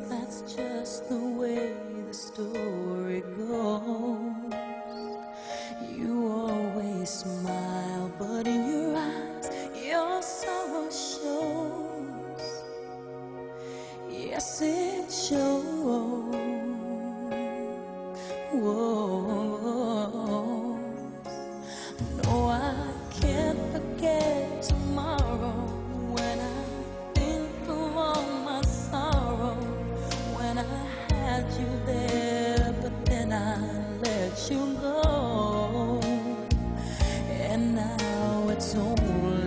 that's just the way the story goes. You always smile, but in your eyes, your sorrow shows. Yes, it shows. Let you go. And now it's only